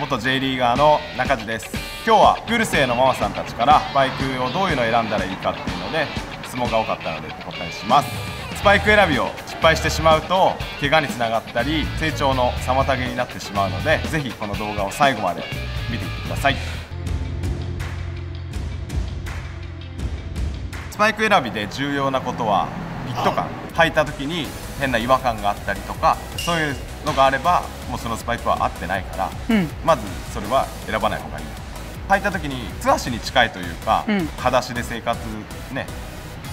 元 J リーガーの中地です。今日はプール生のママさんたちからスパイクをどういうのを選んだらいいかっていうので質問が多かったのでお答えします。スパイク選びを失敗してしまうと怪我につながったり成長の妨げになってしまうのでぜひこの動画を最後まで見ていってください。スパイク選びで重要なことはフィット感履いた時に変な違和感があったりとかそういうのがあればもうそのスパイクは合ってないから、うん、まずそれは選ばない方がいい。履いた時に素足に近いというか、うん、裸足で生活ね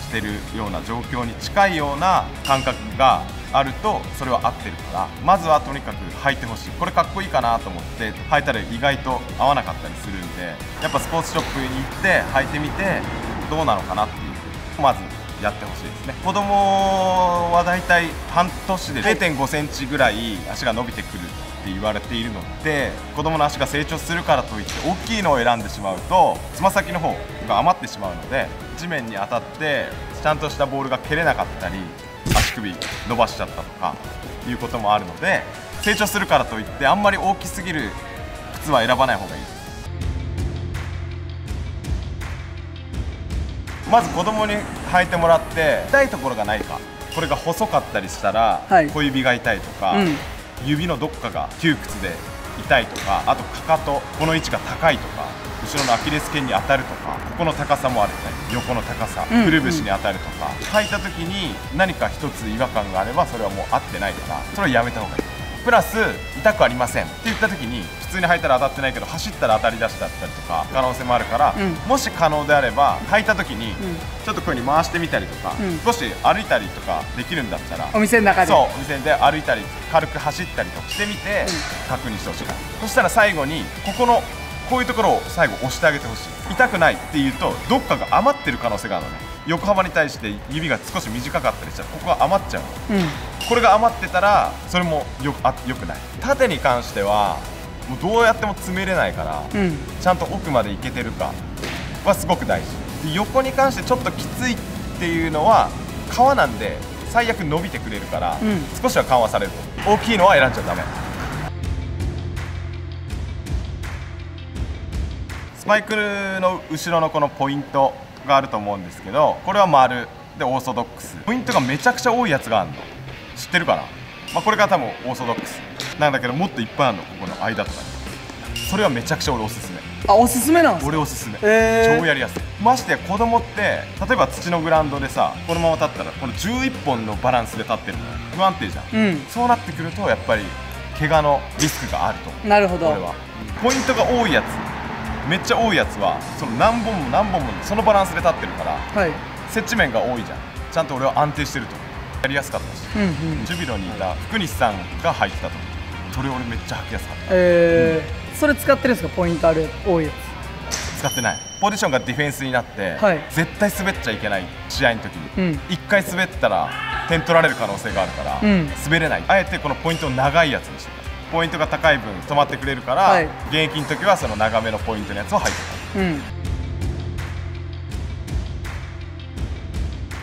してるような状況に近いような感覚があるとそれは合ってるからまずはとにかく履いてほしい。これかっこいいかなと思って履いたら意外と合わなかったりするんでやっぱスポーツショップに行って履いてみてどうなのかなっていう。まずやってほしいですね。子供はだいたい半年で0 5センチぐらい足が伸びてくるって言われているので子供の足が成長するからといって大きいのを選んでしまうとつま先の方が余ってしまうので地面に当たってちゃんとしたボールが蹴れなかったり足首伸ばしちゃったとかいうこともあるので成長するからといってあんまり大きすぎる靴は選ばない方がいいまず子供に履いてもらって痛いところがないか。これが細かったりしたら、小指が痛いとか、うん、指のどっかが窮屈で痛いとかあとかかとこの位置が高いとか後ろのアキレス腱に当たるとかここの高さもあるね。横の高さ、くるぶしに当たるとか。履いた時に何か一つ違和感があればそれはもう合ってないからそれはやめた方がいいプラス痛くありません。って言った時に普通に履いたら当たってないけど走ったら当たりだしだったりとか可能性もあるから、うん、もし可能であれば履いた時にちょっとこういうふうに回してみたりとか、うん、少し歩いたりとかできるんだったらお店の中で。そうお店で歩いたり軽く走ったりとかしてみて確認してほしい、そしたら最後にここのこういうところを最後押してあげてほしい。痛くないっていうとどっかが余ってる可能性があるのね横幅に対して指が少し短かったりしたらここが余っちゃう。の、うん、これが余ってたらそれもよあよくない。縦に関してはもうどうやっても詰めれないから、うん、ちゃんと奥までいけてるかはすごく大事。横に関してちょっときついっていうのは皮なんで最悪伸びてくれるから、うん、少しは緩和される。大きいのは選んじゃダメ。スパイクの後ろのこのポイントがあると思うんですけどこれは丸。でオーソドックス。ポイントがめちゃくちゃ多いやつがあるの。知ってるかな、まあ、これが多分オーソドックス。なんだけどもっといっぱいあるの。ここの間とかに。それはめちゃくちゃ俺おすすめ。あおすすめなん俺おすすめ、えー、超やりやすい。ましてや子供って例えば土のグラウンドでさこのまま立ったらこの11本のバランスで立ってるの。不安定じゃん、うん、そうなってくるとやっぱり怪我のリスクがあるとなるほど。俺は。ポイントが多いやつめっちゃ多いやつはその何本も何本もそのバランスで立ってるから、はい、接地面が多いじゃん。ちゃんと俺は安定してるとやりやすかったし、うんうん、ジュビロにいた福西さんが履いてたとそれ俺めっちゃ履きやすかった。えー、うん、それ使ってるんですか？ポイントある多いやつ。使ってない。ポジションがディフェンスになって、はい、絶対滑っちゃいけない試合の時に、うん、1回滑ったら点取られる可能性があるから、うん、滑れない。あえてこのポイントを長いやつにしてたポイントが高い分止まってくれるから、はい、現役の時はその長めのポイントのやつを履いてた、うん。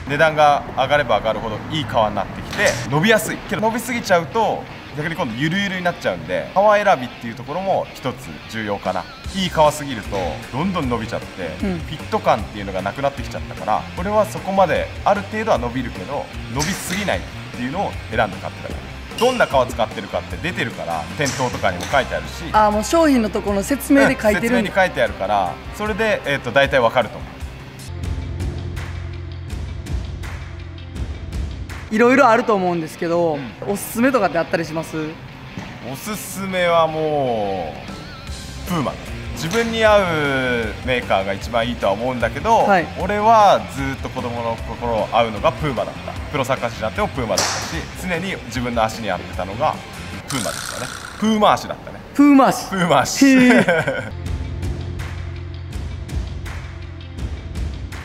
値段が上がれば上がるほどいい革になってきて伸びやすい。けど伸びすぎちゃうと逆に今度ゆるゆるになっちゃうんで革選びっていうところも一つ重要かな。いい革すぎるとどんどん伸びちゃって、うん、フィット感っていうのがなくなってきちゃったからこれはそこまである程度は伸びるけど伸びすぎないっていうのを選んで買ってたどんな革使ってるかって出てるから店頭とかにも書いてあるし。あもう商品のところの説明で書いてる、説明に書いてあるからそれで、えーと、と大体わかると思う。いろいろあると思うんですけど、うん、おすすめとかってあったりします？おすすめはもうプーマ自分に合うメーカーが一番いいとは思うんだけど、はい、俺はずっと子供の心合うのがプーマだった。プロサッカー選手になってもプーマだったし常に自分の足に合ってたのがプーマでしたね。プーマ足だったね。プーマ足。プーマ足。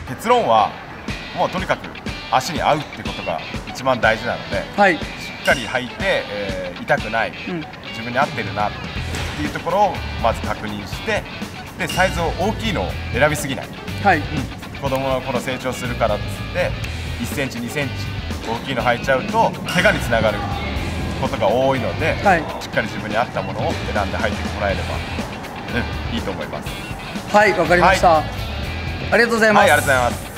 結論はもうとにかく足に合うってことが一番大事なので、はい、しっかり履いて、えー、痛くない、うん、自分に合ってるなっていうところをまず確認してでサイズを大きいのを選びすぎない、はい。うん、子供の頃成長するからっつって1センチ2センチ大きいの履いちゃうと怪我につながることが多いので、はい、しっっかり自分に合ったものを選んで入ってもらえれば、うん、いいと思います。はいわかりました、はい、ありがとうございます、はい、ありがとうございます